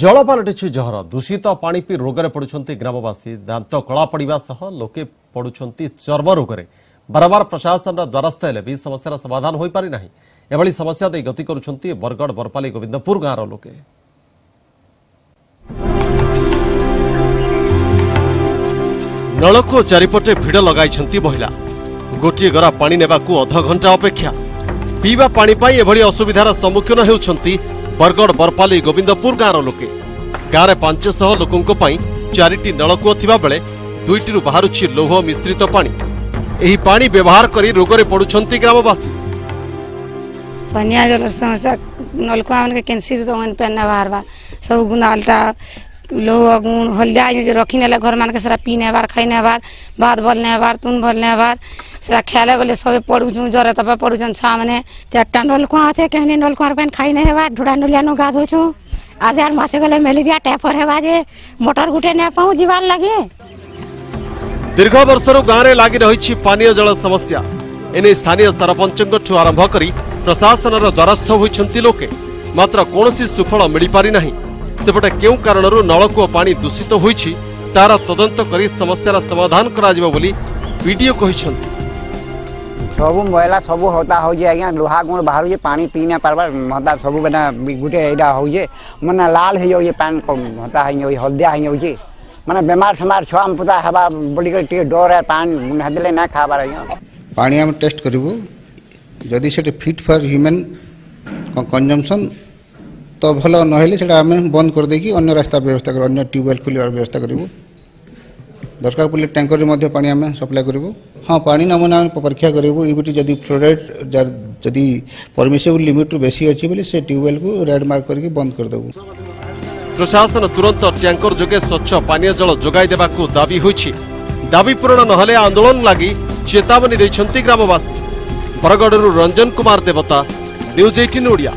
ଜଳ ପାଲଟିଛି ଜହର। ଦୂଷିତ ପାଣି ପିଇ ରୋଗରେ ପଡୁଛନ୍ତି ଗ୍ରାମବାସୀ। ଦାନ୍ତ କଳା ପଡିବା ସହ ଲୋକେ ପଡୁଛନ୍ତି ଚର୍ମ ରୋଗରେ। ବାରମ୍ବାର ପ୍ରଶାସନର ଦ୍ୱାରସ୍ଥ ହେଲେ ବି ସମସ୍ୟାର ସମାଧାନ ହୋଇପାରି ନାହିଁ। ଏଭଳି ସମସ୍ୟା ଦେଇ ଗତି କରୁଛନ୍ତି ବରଗଡ଼ ବରପାଲି ଗୋବିନ୍ଦପୁର ଗାଁର ଲୋକେ। ନଳକୂଅ ଚାରିପଟେ ଭିଡ଼ ଲଗାଇଛନ୍ତି ମହିଳା। ଗୋଟିଏ ଗରା ପାଣି ନେବାକୁ ଅଧଘଣ୍ଟା ଅପେକ୍ଷା। ପିଇବା ପାଣି ପାଇଁ ଏଭଳି ଅସୁବିଧାର ସମ୍ମୁଖୀନ ହେଉଛନ୍ତି ବରଗଡ଼ ବରପାଲି ଗୋବିନ୍ଦପୁର ଗାଁର ଲୋକେ ଗାଁରେ ପାଞ୍ଚଶହ ଲୋକଙ୍କ ପାଇଁ ଚାରିଟି ନଳକୂଅ ଥିବାବେଳେ ଦୁଇଟିରୁ ବାହାରୁଛି ଲୌହ ମିଶ୍ରିତ ପାଣି ଏହି ପାଣି ବ୍ୟବହାର କରି ରୋଗରେ ପଡ଼ୁଛନ୍ତି ଗ୍ରାମବାସୀ ପାନିଆ ଜଳର ସମସ୍ୟା ନଳକୂଆ ମାନକେ କେନ୍ସି ପାନି ନା ବାହାରବା ସବୁ ଗୁଣ୍ଡାଲଟା লৌ গুণ হলদিয়া যে রখি নেলে ঘর মানকে সারা পি নেবার খাই নেবার ভাত বল নেবার তুন বল নেবার সেটা খেয়ালে গেলে সবে পড়ুছু জ্বরে তবে পড়ুছন সামনে চারটা নলকুয়া আছে কেহনি নলকুয়ার পেন খাই নে হেবা ঢুড়া নলিয়ানো গা ধোছু আজ আর মাসে গেলে ম্যালেরিয়া টাইফর হেবা যে মোটর গুটে নে পাউ যাবার লাগে দীর্ঘ বর্ষর গাঁরে লাগি রয়েছে পানীয় জল সমস্যা এনে স্থানীয় ସରପଞ୍ଚଙ୍କଠୁ ଆରମ୍ଭ କରି ପ୍ରଶାସନର ଦ୍ୱାରସ୍ଥ ହୋଇଛନ୍ତି ଲୋକେ ମାତ୍ର କୌଣସି ସୁଫଳ ମିଳିପାରି ନାହିଁ ସେପଟେ କେଉଁ କାରଣରୁ ନଳକୂଅ ପାଣି ଦୂଷିତ ହୋଇଛି ତାହାର ତଦନ୍ତ କରି ସମସ୍ୟାର ସମାଧାନ କରାଯିବ ବୋଲି ପିଡିଓ କହିଛନ୍ତି ସବୁ ମଇଳା ସବୁ ହତା ହଉଛେ ଆଜ୍ଞା। ଲୁହା ଗୁଣ ବାହାରୁଛେ ପାଣି ପିଇ ନାଇଁ ପାରବାର୍ ହତା ସବୁ ବେନା ଗୁଟେ ଏଇଟା ହଉଛେ ମାନେ ଲାଲ ହେଇଯାଉଛେ ପାନ୍ ହତା ହେଇଯାଉଛେ ହଳଦିଆ ହେଇଯାଉଛେ ମାନେ ବେମାର ସେମାର ଛୁଆ ପୁତା ହେବା ବୋଲିକରି ଟିକେ ଡର ହେ ପାନ୍ ହେଦେଲେ ନାଇଁ ଖାଇବାର ଆଜ୍ଞା। ପାଣି ଆମେ ଟେଷ୍ଟ କରିବୁ। ଯଦି ସେଠି ଫିଟ୍ ଫର୍ ହ୍ୟୁମାନ୍ କନଜମ୍ପସନ୍ ତ ଭଲ ନହେଲେ ସେଇଟା ଆମେ ବନ୍ଦ କରିଦେଇକି ଅନ୍ୟ ରାସ୍ତା ବ୍ୟବସ୍ଥା କରିବୁ ଅନ୍ୟ ଟ୍ୟୁବୱେଲ୍ ଖୋଲିବାର ବ୍ୟବସ୍ଥା କରିବୁ। দরকার পড়লে ট্যাঙ্কর মধ্যে পানি আমি সপ্লাই করবু হ্যাঁ পাঁচ নমুনা আমি পরীক্ষা করবু ইবিটি যদি ফ্লোরাইড যার যদি পরমিসেবল লিমিট্রু বেশি অনেক বলে সে টিউবওয়েলকু রেড মার্ক করি বন্ধ করিদেবু প্রশাসন তুরন্ত ট্যাঙ্কর যোগে স্বচ্ছ পানীয় জল যোগাই দেওয়া দাবি হয়েছে দাবি পূরণ নহলে আন্দোলন লাগি চেতাবনী দিয়েছেন গ্রামবাসী বরগড়ু রঞ্জন কুমার দেবতা নিউজ এইটিন ওড়িয়া